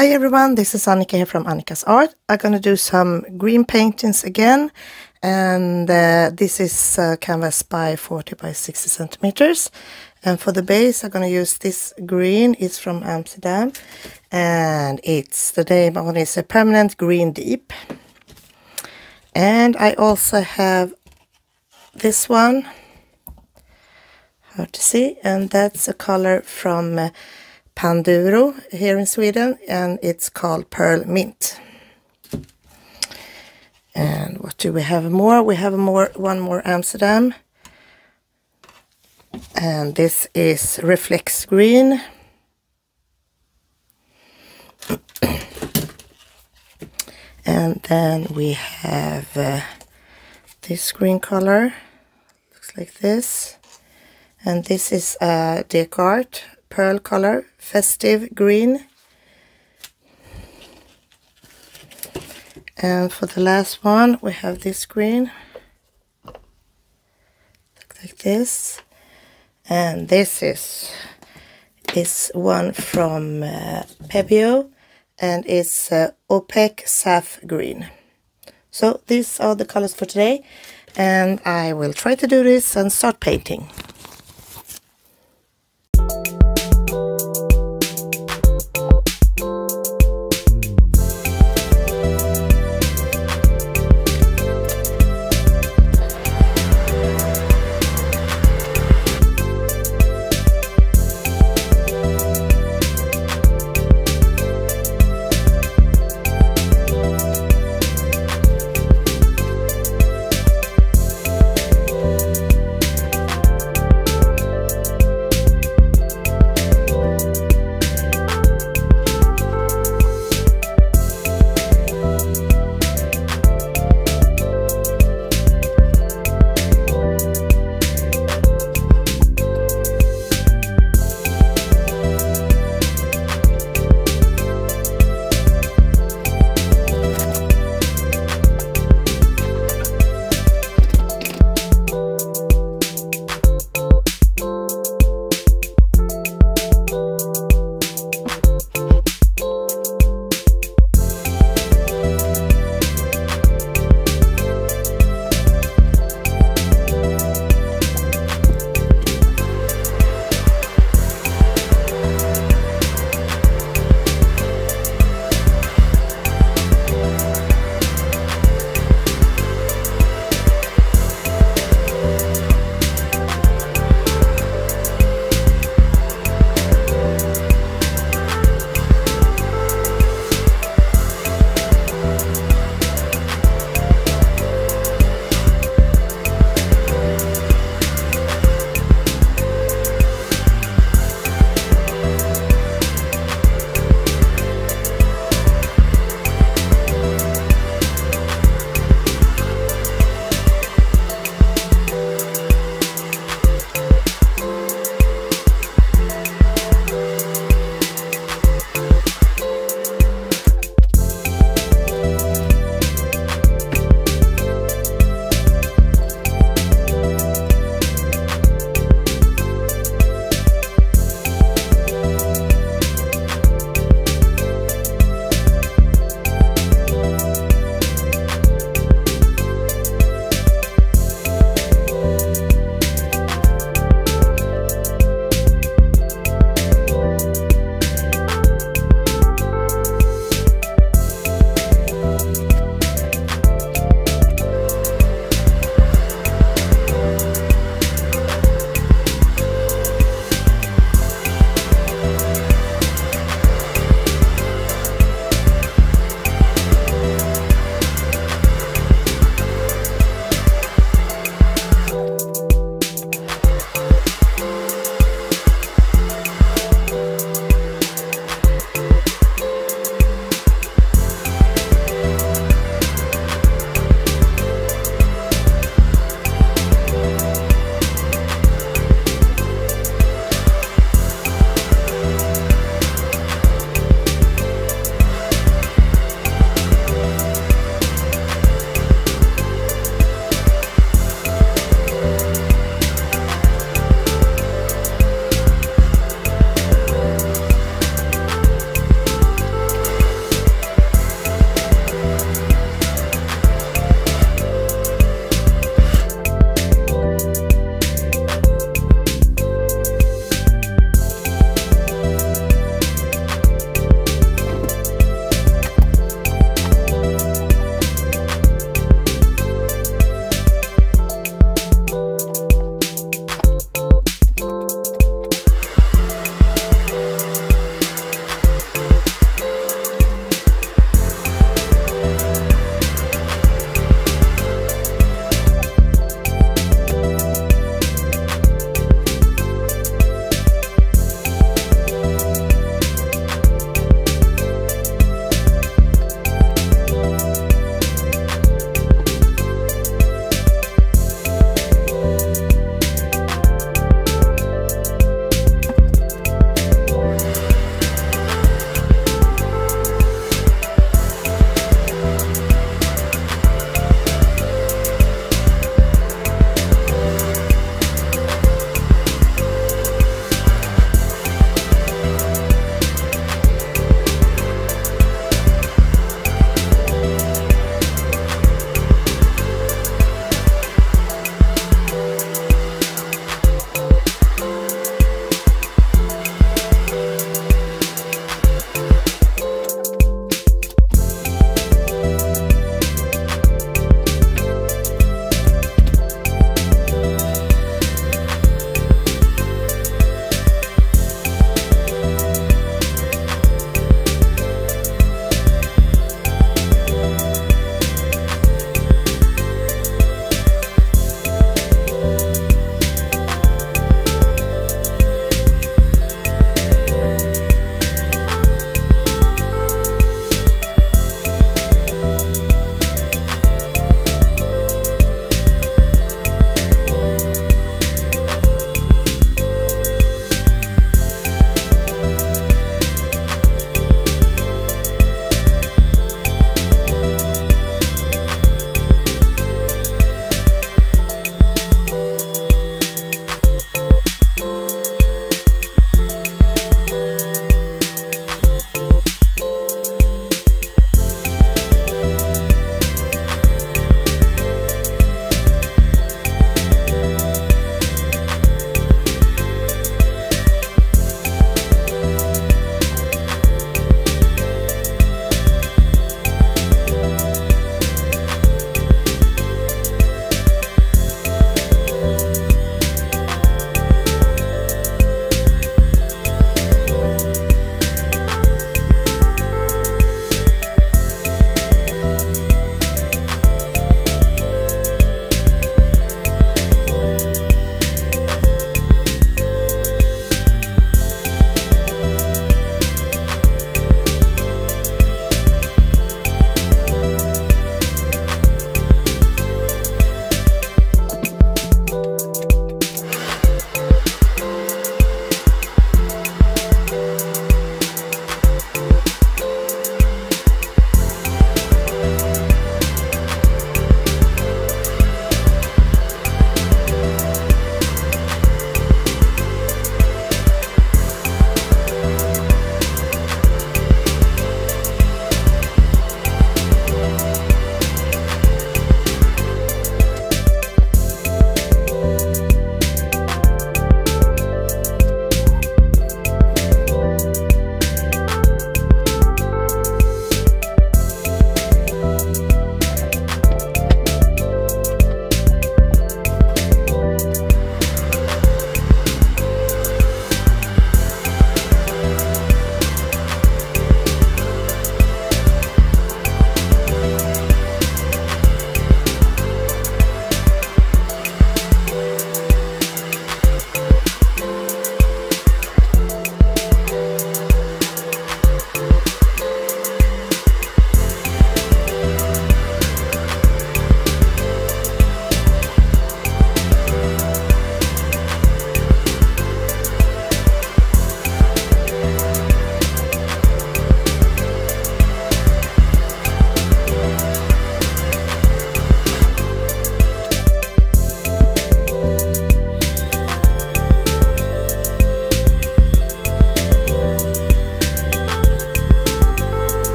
Hi everyone, this is Annica here from Annica's Art. I'm gonna do some green paintings again and uh, this is canvas by 40 by 60 centimeters. And for the base I'm gonna use this green, it's from Amsterdam and it's the name on it is a permanent green deep. And I also have this one. Hard to see. And that's a color from uh, Panduro here in Sweden and it's called Pearl Mint. And what do we have more? We have more one more Amsterdam. And this is Reflex Green. and then we have uh, this green color. Looks like this. And this is uh, DecoArt pearl color, festive green. And for the last one, we have this green. Like this. And this is is one from uh, Pebeo and it's uh, opaque sap green. So these are the colors for today and I will try to do this and start painting.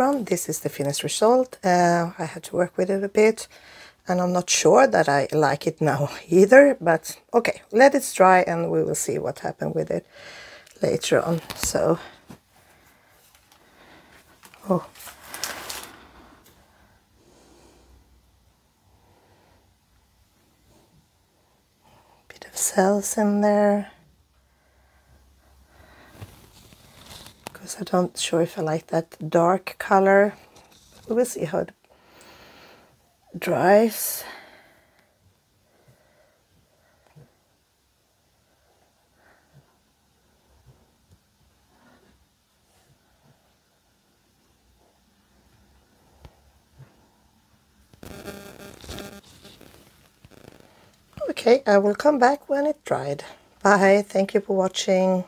This is the finished result. Uh, I had to work with it a bit and I'm not sure that I like it now either, but okay, let it dry and we will see what happened with it later on. So, oh. Bit of cells in there. Because I don't sure if I like that dark color. We will see how it dries. Okay, I will come back when it dried. Bye, thank you for watching.